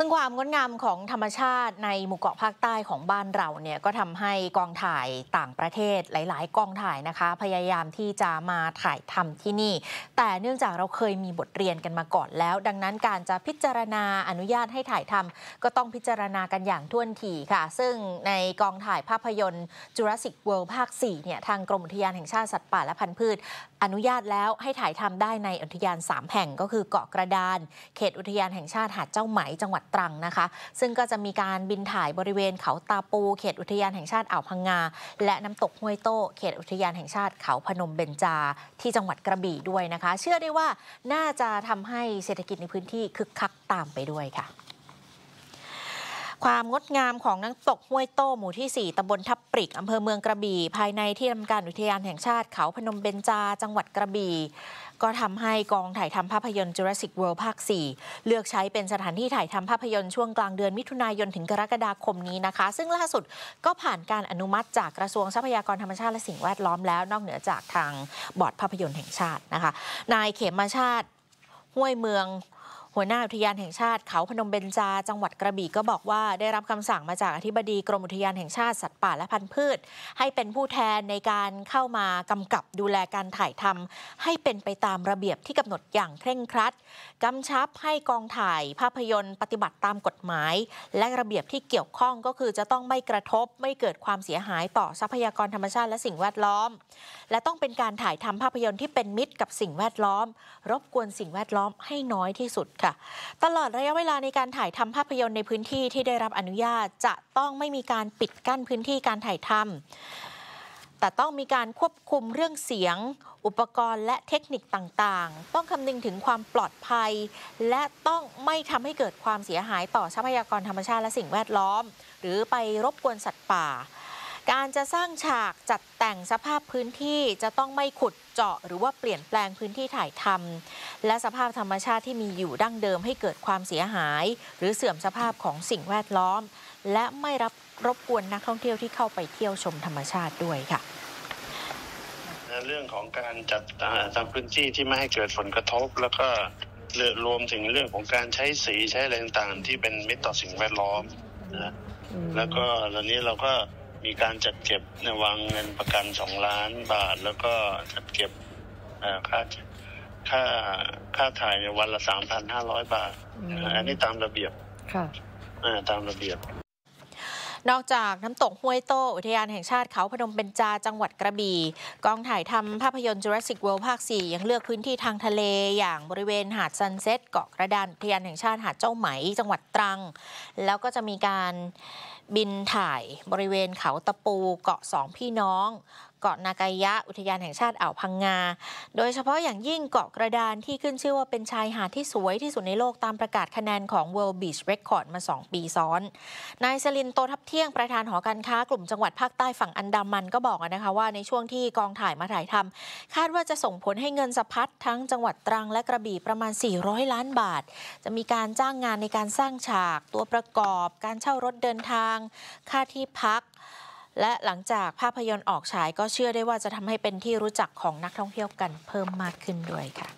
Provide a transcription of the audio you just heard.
ซึ่งความงดงามของธรรมชาติในหมู่เกาะภาคใต้ของบ้านเราเนี่ยก็ทำให้กองถ่ายต่างประเทศหลาย ๆ กองถ่ายนะคะ พยายามที่จะมาถ่ายทำที่นี่ แต่เนื่องจากเราเคยมีบทเรียนกันมาก่อนแล้ว ดังนั้นการจะพิจารณาอนุญาตให้ถ่ายทำก็ต้องพิจารณากันอย่างท่วนทีค่ะ ซึ่งในกองถ่ายภาพยนตร์ Jurassic World ภาค 4 เนี่ยทางกรมอุทยานแห่งชาติสัตว์ป่าและพันธุ์พืช อนุญาตแล้วให้ถ่ายทำได้ในอุทยาน 3 แห่งก็คือเกาะกระดาน เขตอุทยานแห่งชาติหาดเจ้าไหมจังหวัดตรังนะคะ ซึ่งก็จะมีการบินถ่ายบริเวณเขาตาปู เขตอุทยานแห่งชาติอ่าวพังงา และน้ำตกห้วยโต้เขตอุทยานแห่งชาติเขาพนมเบญจาที่จังหวัดกระบี่ด้วยนะคะ เชื่อได้ว่าน่าจะทำให้เศรษฐกิจในพื้นที่คึกคักตามไปด้วยค่ะ ความงดงามของน้ำตกห้วยโต้หมู่ที่ 4ตำบลทับปริกอำเภอเมืองกระบี่ ภายในที่ทำการอุทยานแห่งชาติเขาพนมเบญจา จังหวัดกระบี่ก็ทำให้กองถ่ายทำภาพยนตร์ Jurassic World ภาค 4 เลือกใช้เป็นสถานที่ถ่ายทำภาพยนตร์ช่วงกลางเดือนมิถุนายนถึงกรกฎาคมนี้นะคะ ซึ่งล่าสุดก็ผ่านการอนุมัติจากกระทรวงทรัพยากรธรรมชาติและสิ่งแวดล้อมแล้ว นอกเหนือจากทางบอร์ดภาพยนตร์แห่งชาตินะคะ นายเขมชาติห้วยเมือง หัวหน้าอุทยานแห่งชาติเขาพนมเบญจาจังหวัดกระบี่ก็บอกว่าได้รับคำสั่งมาจากอธิบดีกรมอุทยานแห่งชาติสัตว์ป่าและพันธุ์พืช ให้เป็นผู้แทนในการเข้ามากำกับดูแลการถ่ายทำให้เป็นไปตามระเบียบที่กำหนดอย่างเคร่งครัดกำชับให้กองถ่ายภาพยนตร์ปฏิบัติตามกฎหมาย และระเบียบที่เกี่ยวข้องก็คือจะต้องไม่กระทบไม่เกิดความเสียหายต่อทรัพยากรธรรมชาติและสิ่งแวดล้อม และต้องเป็นการถ่ายทำภาพยนตร์ที่เป็นมิตรกับสิ่งแวดล้อม รบกวนสิ่งแวดล้อมให้น้อยที่สุดค่ะตลอดระยะเวลาในการถ่ายทำภาพยนตร์ในพื้นที่ที่ได้รับอนุญาตจะต้องไม่มีการปิดกั้นพื้นที่การถ่ายทำแต่ต้องมีการควบคุมเรื่องเสียง อุปกรณ์และเทคนิคต่างๆ ต้องคำนึงถึงความปลอดภัย และต้องไม่ทำให้เกิดความเสียหายต่อทรัพยากรธรรมชาติและสิ่งแวดล้อม หรือไปรบกวนสัตว์ป่า การจะสร้างฉากจัดแต่งสภาพพื้นที่จะต้องไม่ขุดเจาะ หรือว่าเปลี่ยนแปลงพื้นที่ถ่ายทำและสภาพธรรมชาติที่มีอยู่ดั้งเดิมให้เกิดความเสียหาย หรือเสื่อมสภาพของสิ่งแวดล้อม และไม่รับรบกวนนักท่องเที่ยวที่เข้าไปเที่ยวชมธรรมชาติด้วยค่ะเรื่องของการจัดทำพื้นที่ที่ไม่ให้เกิดผลกระทบ แล้วก็รวมถึงเรื่องของการใช้สีใช้อะไรต่างๆที่เป็นมิตรต่อสิ่งแวดล้อมนะแล้วก็ตอนนี้เราก็ มีการจัดเก็บในวางเงินประกันสองล้านบาท แล้วก็จัดเก็บค่าค่าค่าถ่ายในวันละสามพันห้าร้อยบาท อันนี้ตามระเบียบค่ะตามระเบียบ นอกจากน้ำตกห้วยโต้อุทยานแห่งชาติเขาพนมเบญจาจังหวัดกระบี่กองถ่ายทำภาพยนตร์ Jurassic World ภาค 4 ยังเลือกพื้นที่ทางทะเล อย่างบริเวณหาดซันเซ็ตเกาะกระดานอุทยานแห่งชาติหาดเจ้าไหม จังหวัดตรัง แล้วก็จะมีการบินถ่ายบริเวณเขาตะปูเกาะสองพี่น้อง เกาะนากายะ อุทยานแห่งชาติอ่าวพังงา โดยเฉพาะอย่างยิ่งเกาะกระดานที่ขึ้นชื่อว่าเป็นชายหาดที่สวยที่สุดในโลกตามประกาศคะแนนของ World Beach Record มา 2 ปีซ้อน นายสลินโตทับเที่ยงประธานหอการค้ากลุ่มจังหวัดภาคใต้ฝั่งอันดามันก็บอกนะคะว่าในช่วงที่กองถ่ายมาถ่ายทำคาดว่าจะส่งผลให้เงินสะพัดทั้งจังหวัดตรังและกระบี่ประมาณ 400 ล้านบาท จะมีการจ้างงานในการสร้างฉาก ตัวประกอบ การเช่ารถเดินทาง ค่าที่พัก และหลังจากภาพยนตร์ออกฉายก็เชื่อได้ว่าจะทำให้เป็นที่รู้จักของนักท่องเที่ยวกันเพิ่มมากขึ้นด้วยค่ะ